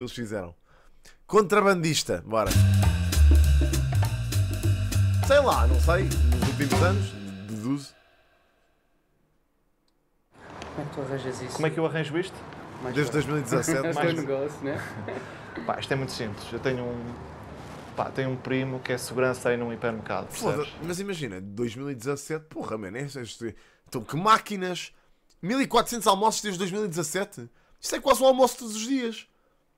eles fizeram. Contrabandista, bora. Sei lá, não sei. Nos últimos anos, deduzo. Como é que tu arranjas isso? Como é que eu arranjo isto? Mais Desde barato? 2017, É o mais. negócio, né? Pá, isto é muito simples. Eu tenho um, pá, tenho um primo que é segurança aí num hipermercado, Foda, mas imagina, 2017, porra, mano, é, é, então, que máquinas, 1400 almoços desde 2017, isso é quase um almoço todos os dias.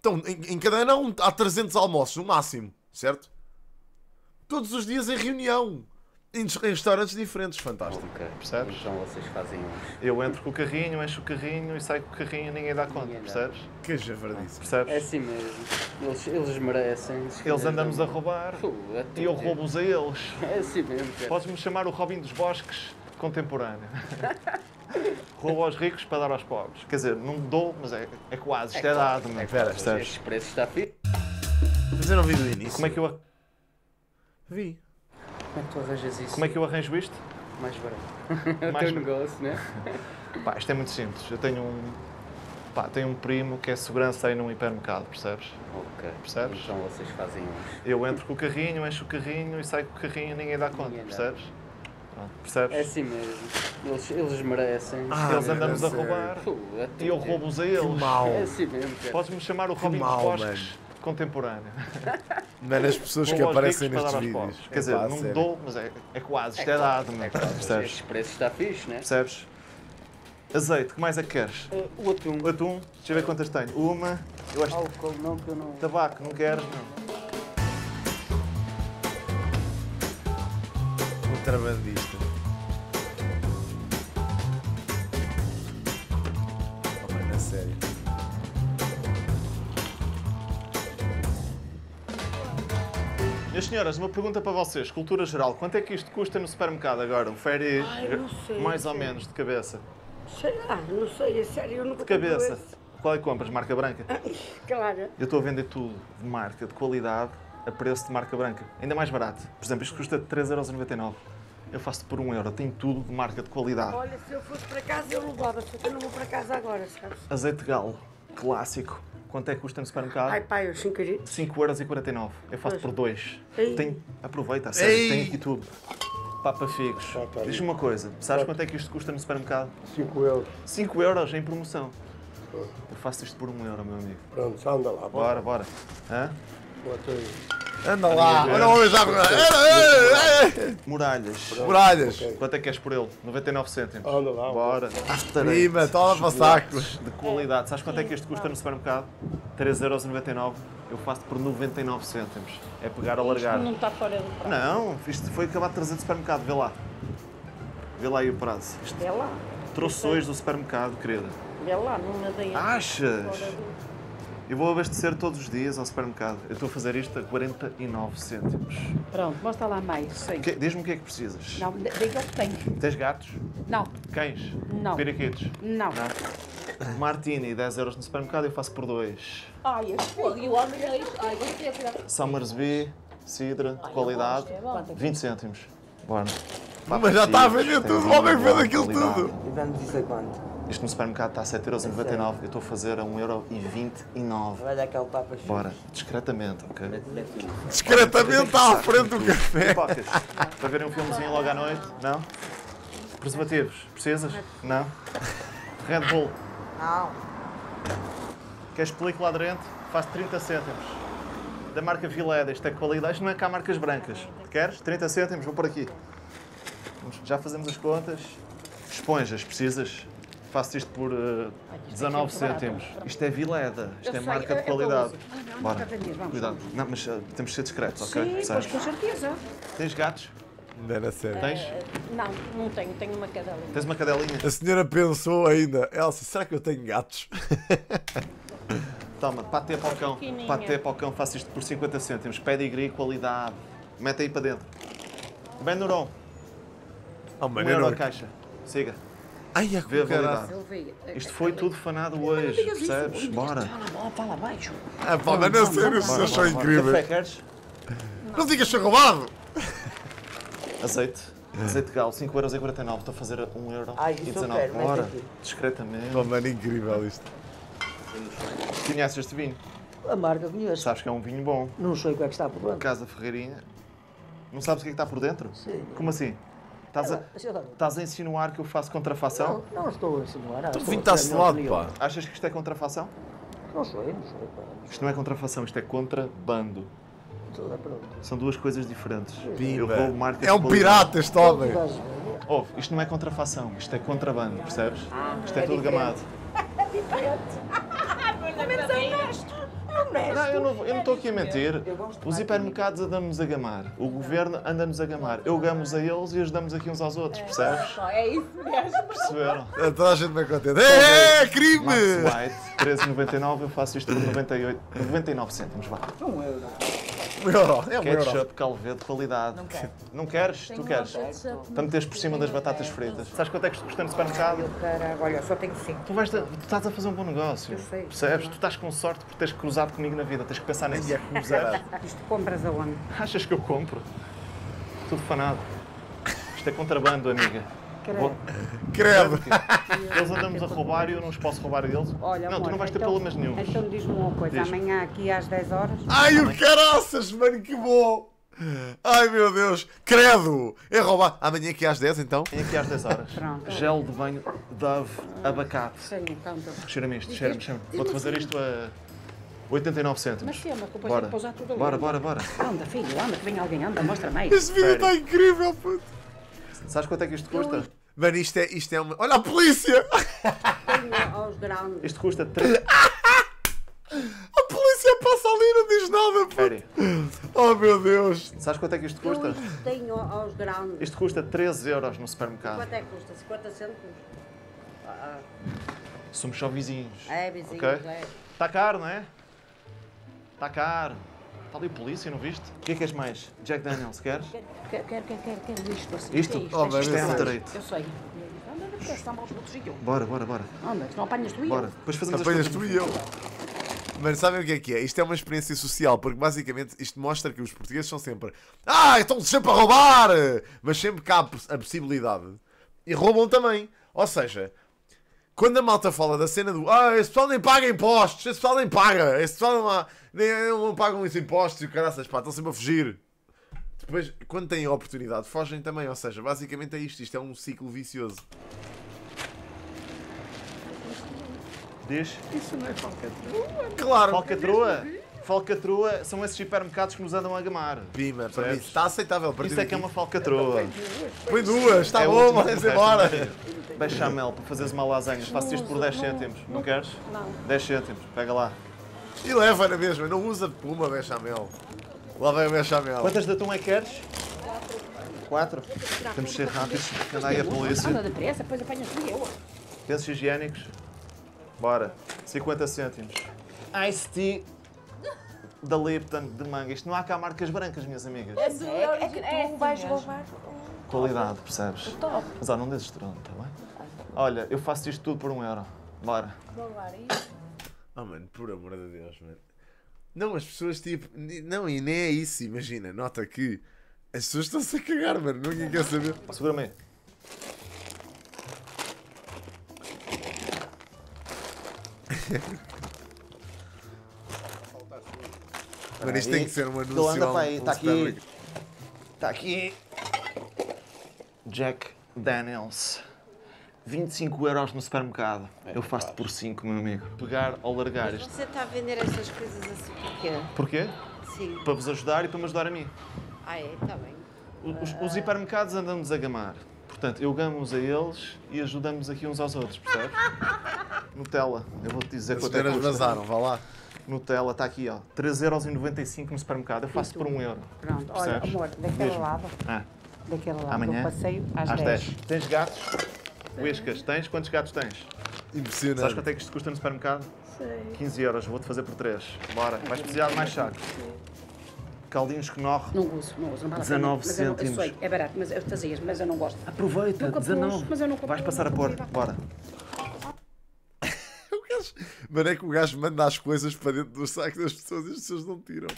Então, em, em cada ano há, um- há 300 almoços, no máximo, certo? Todos os dias em reunião, em, em restaurantes diferentes, fantástico. Ok. Percebes? Então vocês fazem uns. Eu entro com o carrinho, encho o carrinho e saio com o carrinho e ninguém dá conta, Ninguém dá. percebes? Que javardice. Percebes? É assim mesmo. Eles, eles merecem. Eles andamos a roubar Pô, é e eu roubo-os a eles. É assim mesmo. Podes-me chamar o Robin dos Bosques contemporâneo. Roubo aos ricos para dar aos pobres. Quer dizer, não dou, mas é, é quase. Isto é, claro, dado, é mano. claro, Percebes? Estes preços está fixe. Mas eu não vi do início. Como é que eu, Vi. Como é que tu arranjas isso? como é que eu arranjo isto? Mais barato. É o Mais- teu negócio, né? Pá, isto é muito simples. Eu tenho um, pá, tenho um primo que é segurança aí num hipermercado, percebes? Ok. Percebes? Então vocês fazem uns. Eu entro com o carrinho, encho o carrinho e saio com o carrinho e ninguém dá conta, Ninguém dá. percebes? Pronto, percebes? É assim mesmo. Eles, eles merecem. Ah, Eles meu andamos a roubar Pô, é e eu roubo-os a eles. Que mau. É assim mesmo, cara. Podes-me chamar o Robin dos Bosques contemporâneo. Mano, as pessoas que aparecem nestes vídeos. Quer dizer, não sério. dou, mas é, é quase. Isto é, claro, dado, É mano. claro. Percebes? Estes preços está fixe, né? Percebes? Azeite, que mais é que queres? Uh, o atum. Atum, deixa eu ver quantas tenho. Uma, eu acho que Álcool, não, que eu não. tabaco, não queres? Não. Contrabandista. Oh, mano, a sério. Minhas senhoras, uma pergunta para vocês. Cultura geral, quanto é que isto custa no supermercado agora? Um ferry, Ai, não sei, mais ou sei. menos, de cabeça. Sei lá, não sei, é sério, eu nunca De cabeça. comprei Qual é que compras? Marca branca? esse. Claro. Eu estou a vender tudo de marca, de qualidade, a preço de marca branca. Ainda mais barato. Por exemplo, isto custa 3,99€. Eu faço por 1€. euro. Tem tudo de marca, de qualidade. Olha, se eu fosse para casa eu levava, só que eu não vou para casa agora, sabes? Azeite de galo, clássico. Quanto é que custa no supermercado? Ai pai, eu sem querer. 5,49€. Eu faço por 2. Ei. Tem... Aproveita, a sério, tem aqui tudo. Papa Figos. Diz-me uma coisa, sabes quanto é que isto custa no supermercado? 5 euros. 5 euros em promoção. Eu faço isto por 1 euro, meu amigo. Pronto, anda lá. Bora, bora. Hã? Bota aí. Anda lá, olha o homem já. Muralhas. Muralhas. Quanto é que és por ele? 99 cêntimos. Anda lá. Bora. Prima, toma para sacos. De qualidade. Sabes quanto é que este custa no supermercado? 3,99€. Eu faço por 99 cêntimos. É pegar ou largar. Não está fora do prazo. Não, isto foi acabado de trazer do supermercado. Vê lá. Vê lá aí o prazo. Isto Vê lá. trouxe hoje do supermercado, querida. Vê lá, não nadei Achas? Eu vou abastecer todos os dias ao supermercado. Eu estou a fazer isto a 49 cêntimos. Pronto, mostra lá mais. Que- Diz-me o que é que precisas. Não, diga o que tem. Tens gatos? Não, Cães? Não. Periquitos? não. Não. Martini, 10 euros no supermercado, eu faço por 2. Ai, este foi. E o homem é isto. Ai, é tirar. Summersby, cidra, de qualidade, Quanto é que- 20 cêntimos. Bora. Mas já está a vender tudo, o homem vende aquilo tudo. E vamos dizer quanto? Isto no supermercado está a 7,99€. Eu estou a fazer a 1,29€. Vai dar aquele papo X. Bora, discretamente, ok? Discretamente está à frente do café. Para verem um filmezinho logo à noite? Não? Preservativos, precisas? Não? Red Bull, Não. queres película aderente? Faz 30 cêntimos. Da marca Vileda, isto é qualidade, isto não é cá marcas brancas. Queres? 30 cêntimos, vou por aqui. Já fazemos as contas. Esponjas, precisas? Faço isto por eh, 19 cêntimos. Isto é Vileda, isto Eu é sei, marca é- de é qualidade. não, Bora, cuidado. Não, mas eh, temos de ser discretos, ok? Sim, pois com certeza. Tens gatos? Não era sério. Tens? Eh, Não, não tenho, tenho uma cadela. Tens uma cadelinha? A senhora pensou ainda, Elsa, será que eu tenho gatos? Toma, patê para o cão. Patê para o cão, faço isto por 50 cêntimos. Pedigree, qualidade. Mete aí para dentro. Ben Nuron, Oh, um euro eu a caixa. Siga. Ai, a Vê a caralho. validade. Vi. Isto foi tudo fanado hoje, percebes? Bora. Fala, fala baixo. Ah, pá, mas não sério, vocês são incríveis. queres? Não digas que sou roubado. Azeite. Azeite de galo, 5,49€. Estou a fazer 1€. Ai, isso eu quero, mete Bora. Discretamente. Oh, mano, incrível isto. Conheces este vinho? A marca conheço. Sabes que é um vinho bom. Não sei o que é que está por dentro. Casa Ferreirinha. Não sabes o que é que está por dentro? Sim. Como assim? Estás a, estás a insinuar que eu faço contrafação? Não, não estou a insinuar. O estou vinho a está dizer a minha selado, opinião. pá. Achas que isto é contrafação? Não sei, não sei. Pá. Isto não é contrafação, isto é contrabando. Tudo é pronto. São duas coisas diferentes. Eu Pimba. É um pirata este homem. Ouve, isto não é contrafação, isto é contrabando, percebes? isto é, é tudo diferente. Não, eu não eu não estou aqui a mentir. Os hipermercados andam-nos a gamar. O governo anda-nos a gamar. Eu gamos a eles e ajudamos aqui uns aos outros, percebes? É isso mesmo. Perceberam? Toda a gente bem contente. É, é Max crime! White, 13,99, eu faço isto por 98, 99 cêntimos, vá. Um euro. Um euro. É um euro. Ketchup Calvet de qualidade. Não quero. Não queres? Tu queres? Para meteres por cima das batatas fritas. Sabes quanto é que custa no supermercado? Caralho, olha, só tenho cinco. Tu, vais, tu estás a fazer um bom negócio. Eu sei. Percebes? Tu estás com sorte por teres cruzado comigo na vida. Tens que pensar nisso. Percebes? Isto compras aonde? Achas que eu compro? Tudo fanado. Isto é contrabando, amiga. Vou- Credo. Eles andamos a roubar e eu não os posso roubar a eles. Olha, não, tu amor, não vais ter então- problemas nenhum. Então diz-me uma coisa, Diz. amanhã aqui às 10 horas? Ai, o caraças, mano, que bom. Ai, meu Deus. Credo. É roubar. Amanhã aqui às 10, então. Vem aqui às 10 horas. Pronto. Gel de banho Dove Abacate. Sim, então. Cheira-me isto, cheira-me, cheira-me. Vou-te fazer isto a 89 Mas cêntimos. filma, que depois Bora. tem que pousar tudo ali. Bora, bora, bora. Anda, filho, anda, que vem alguém, anda, mostra-me aí. Este vídeo está incrível, puto. Sabes quanto é que isto custa? Mano, isto é, isto é uma. Olha a polícia! Tenho aos grandes. Isto custa 3... A polícia passa ali e não diz nada. Espera aí. Oh, meu Deus. Sabes quanto é que isto custa? Eu isto tenho aos grandes. Isto custa 13 euros no supermercado. Quanto é que custa? 50 cêntimos? Ah, Somos só vizinhos. é, vizinhos, Ok? é. Está caro, não é? Está caro. Está ali a polícia, não viste? O que é que és mais? Jack Daniels, queres? Quero, quero, quero, quero, quero isto assim. Isto? É isto? Oh, mas Isto é eu sei. direito. Eu sei. Anda, porque está mal protegido. Bora, bora, bora. Anda, não apanhas tu e eu. Bora. Depois fazemos as Apanhas tu e eu. Mano, sabem o que é que é? Isto é uma experiência social, porque basicamente isto mostra que os portugueses são sempre Ah, estão sempre a roubar! Mas sempre cá poss- a possibilidade. E roubam também. Ou seja, quando a malta fala da cena do Ah, esse pessoal nem paga impostos, esse pessoal nem paga, esse pessoal não, há, nem, não pagam esses impostos e o caraças, pá, estão sempre a fugir. Depois, quando têm a oportunidade, fogem também. Ou seja, basicamente é isto. Isto é um ciclo vicioso. Diz? Isso não é falcatrua. Claro! Falcatrua. Falcatrua são esses hipermercados que nos andam a gamar. Pima, para mim está aceitável. a partir Isso é que é uma falcatrua. Põe duas, está É bom, vamos embora. Bechamel para fazeres uma lasanha. Faço isto por 10 cêntimos. Não queres? Não. 10 cêntimos. Pega lá. E leva na mesma, não usa de pluma bechamel. Lá vem o bechamel. Quantas de atum é que queres? Quatro. Temos de ser rápidos. Anda aí a polícia. Anda depressa, depois apanhas tu e eu. Pensos higiênicos. Bora. 50 cêntimos. Ice tea da Lipton de manga. Isto não há cá marcas brancas, minhas amigas. É, é que tu vais roubar. Qualidade, percebes? Top. Mas ó, não desses trono, está bem? Olha, eu faço isto tudo por um euro. Bora. Oh mano, por amor de Deus, mano. Não, as pessoas tipo. Não, e nem é isso, imagina. Nota que as pessoas estão-se a cagar, mano. Ninguém quer saber. Segura-me aí. Mano, isto tem que ser um anúncio. Então anda para aí, um está aqui. Está aqui. Jack Daniels. 25 euros no supermercado. Eu faço por 5, meu amigo. Pegar ou largar isto. Você está a vender essas coisas assim porquê? Porquê? Sim. Para vos ajudar e para me ajudar a mim. Ah, é? Está bem. Os, os hipermercados andam-nos a gamar. Portanto, eu gamo-os a eles e ajudamos aqui uns aos outros, percebes? Nutella, eu vou-te dizer As quanto é que custa. vazaram, vá lá. Nutella, está aqui, ó. 3,95€ no supermercado. Eu faço por 1 euro. Pronto, olha, Percebes? amor, daquele Mesmo. lado, Ah, daquele lado Amanhã? do passeio às, às 10. 10. Tens gatos? Whiskas, tens? Quantos gatos tens? Sabes Impressionante. quanto é que isto custa no supermercado? Sei. 15 euros, vou-te fazer por 3. Bora, vais precisar de mais sacos. Caldinhos que norre. Não uso, não uso. Não vale a 19 pena. Mas eu não- cêntimos. Eu sei, é barato, mas eu fazias, mas eu não gosto. Aproveita, Nunca pus, 19. mas eu nunca Vais pus, passar a pôr. pus. Bora. Mano, é que o gajo manda as coisas para dentro do saco das pessoas e as pessoas não tiram.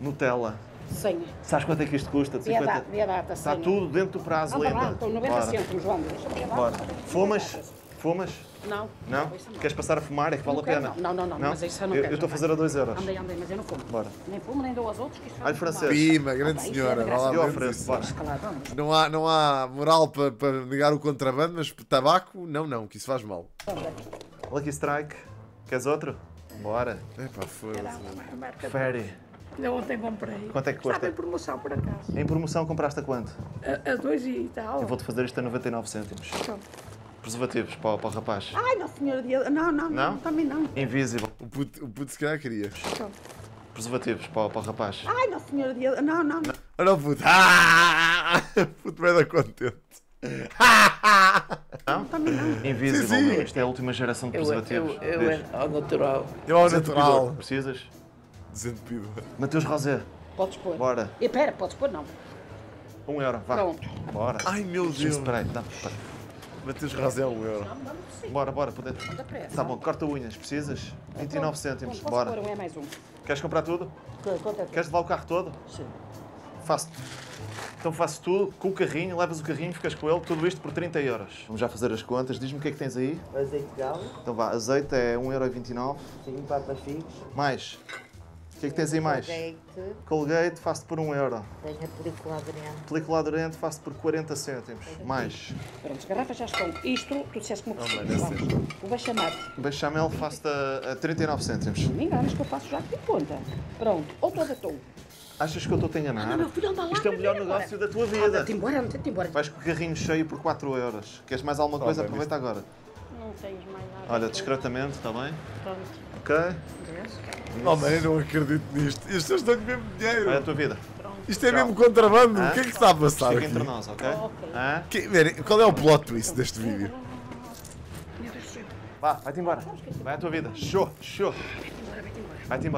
Nutella. Senha. Sabes quanto é que isto custa? De Vê a 50? data, vê a data, Está senha. tudo dentro do prazo, lá, lenda. estão 90 Bora. cêntimos, vamos. Eu. Bora. Fumas? Fumas? Não. Não? Não. Queres passar a fumar? É que vale Não a pena. Não, não, não, mas isso eu não eu quero. estou a fazer a 2 euros. Andei, andei, mas eu não fumo. Bora. Nem fumo, nem dou aos outros. Que isso Olha, faz francês. Pima, grande Ah, isso é senhora. graça. Eu ofereço, bora. Vamos. Não há, não há moral para pa negar o contrabando, mas tabaco, não, não, que isso faz mal. Lucky Strike. Queres outro? Bora. Epá, foda-se. Ferry. Ainda ontem comprei. Quanto é que custa? Estava em promoção por acaso. Em promoção compraste a quanto? A, a dois e tal. Eu vou-te fazer isto a 99 cêntimos. Pronto. Preservativos para, o- para o rapaz. Ai, não, senhora Dia. Não, não, Não? não, também não. Invisible. O puto, o puto se calhar queria. Pronto. Preservativos para, o- para o rapaz. Ai, não, senhora Dia. Não, não, não. Olha o puto. Ah! Puto bem da contente. Também não. Invisible. Sim, sim. meu. Isto é a última geração de Eu, preservativos. eu, eu, Diz. é ao natural. Eu ao natural. Precisas? Desentupido. Mateus Rosé. Podes pôr. Bora. E pera, podes pôr não. Um euro. Vá. Pronto. Bora. Ai meu Deus. Espera aí. Dá, espera. Mateus Razé um euro. Bora, bora. Poder. Pressa. Tá bom. Corta unhas. Precisas? 29 cêntimos. Posso Bora. pôr um é mais um. Queres comprar tudo? Quanto é que Queres levar o carro todo? Sim. Faço. Então faço tudo com o carrinho, levas o carrinho, ficas com ele, tudo isto por 30 euros. Vamos já fazer as contas. Diz-me o que é que tens aí. Azeite de galo, Então vá, azeite é 1,29€. 5 papas fixos, Mais. O que é que tens aí mais? Colgate, Colgate, faço-te por 1€. euro. tenho a película aderente. Película aderente, faço-te por 40 cêntimos. Mais. Pronto, as garrafas já estão. Isto, tu disseste como costumas. deve Vamos. O bechamel. Bechamel, faço-te a, a 39 cêntimos. Não me enganas que eu faço já que conta. Pronto. Ou toda tu. Achas que eu estou a te enganar? Não, meu filho, anda lá. Isto é o melhor negócio da tua vida. Anda-te embora, anda-te embora. Vais com o carrinho cheio por 4 euros. Queres mais alguma coisa? bem, Aproveita agora. Não tens mais nada. Olha, discretamente, está bem? Pronto. Ok? Oh mano, eu não acredito nisto. Estes pessoas dão-lhe mesmo dinheiro. Vai a tua vida. Isto é mesmo contrabando. Hã? O que é que está a passar Fica aqui? entre nós, ok? Ok. Hã? Que- qual é o plot twist deste vídeo? Vá, vai-te embora. Vai à tua vida. Show, show. Vai-te embora. Anda,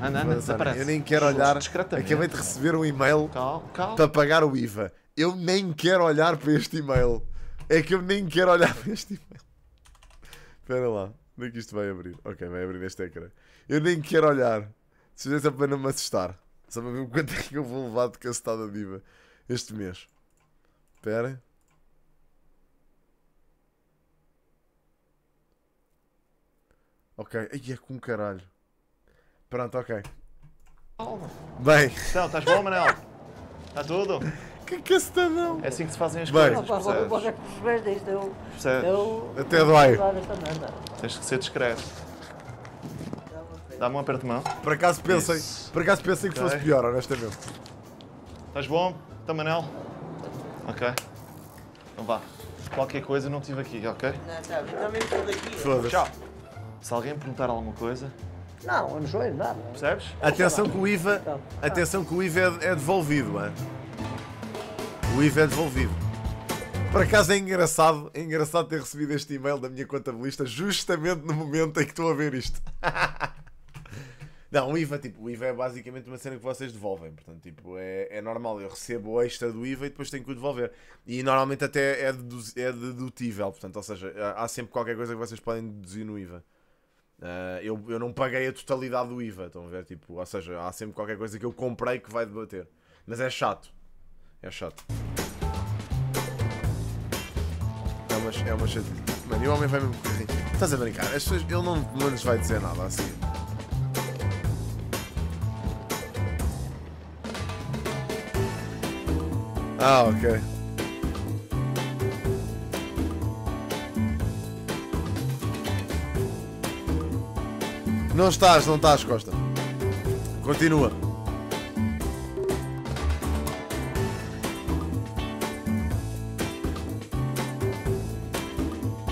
anda, Foda-se, desaparece. Eu nem quero olhar. Acabei de receber um e-mail Calma, calma. para pagar o IVA. Eu nem quero olhar para este e-mail. É que eu nem quero olhar para este e-mail. Espera lá. Onde é que isto vai abrir? Ok, vai abrir neste ecrã. Eu nem quero olhar. Se é só para não me assustar. Só para ver quanto é que eu vou levar de cacetada de IVA este mês. Espera. Ok. Ai, é com caralho. Pronto, ok. Bem, Então, estás bom, Manel? Está tudo? que cacetadão. É assim que se fazem as Bem. coisas, percebes? embora com os pés disto. Eu, Percebes? eu, Até dói. Tens que ser discreto. Dá-me um aperto de mão. Por acaso pensei, Isso. por acaso pensei que Ok. fosse pior, honestamente. Estás bom? Então, Manel? Ok. Então vá. Qualquer coisa não estive aqui, ok? Não, tá, também estou. Foda-se. Tchau. Se alguém perguntar alguma coisa, Não, eu não sou nada. percebes? Atenção que o IVA, atenção que o IVA é, é devolvido, é? O IVA é devolvido. Por acaso é engraçado, é engraçado ter recebido este e-mail da minha contabilista justamente no momento em que estou a ver isto. Não, o IVA, tipo, o IVA é basicamente uma cena que vocês devolvem. Portanto, tipo, é, é normal. Eu recebo o extra do IVA e depois tenho que o devolver. E normalmente até é, dedu é dedutível. Portanto, ou seja, há sempre qualquer coisa que vocês podem deduzir no IVA. Ah, eu, eu não paguei a totalidade do IVA, estão a ver? Tipo, ou seja, há sempre qualquer coisa que eu comprei que vai debater. Mas é chato. É chato. É uma, é uma chatice. Mano, e o homem vai mesmo carrinho. Estás a brincar? As pessoas, ele não, não lhes vai dizer nada assim. Ah, ok. Não estás, não estás, Costa. Continua.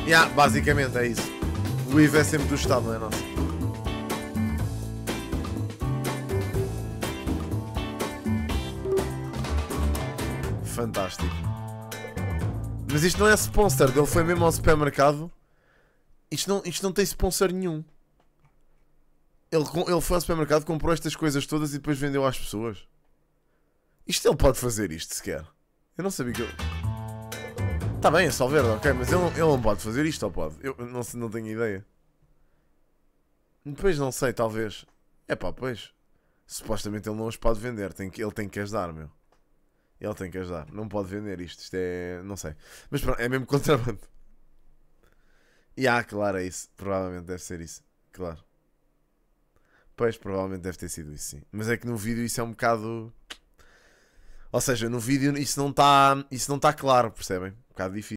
Yeah, basicamente é isso. O IVA é sempre do Estado, não é nosso. Fantástico. Mas isto não é sponsor, ele foi mesmo ao supermercado. Isto não, isto não tem sponsor nenhum. Ele, ele foi ao supermercado, comprou estas coisas todas e depois vendeu às pessoas. Isto ele pode fazer isto sequer. Eu não sabia que ele. Está bem, é só verde, ok, mas ele, não- ele não pode fazer isto ou pode? Eu não, não tenho ideia. Depois não sei, talvez. É pá, pois. Supostamente ele não os pode vender, tem que, ele tem que as dar, meu. Ele tem que as dar, não pode vender isto. Isto é. não sei. Mas pronto, é mesmo contrabando. E ah, claro, é isso. Provavelmente deve ser isso. Claro. Pois, provavelmente deve ter sido isso, sim. Mas é que no vídeo isso é um bocado. Ou seja, no vídeo isso não está isso não tá claro, percebem? Um bocado difícil.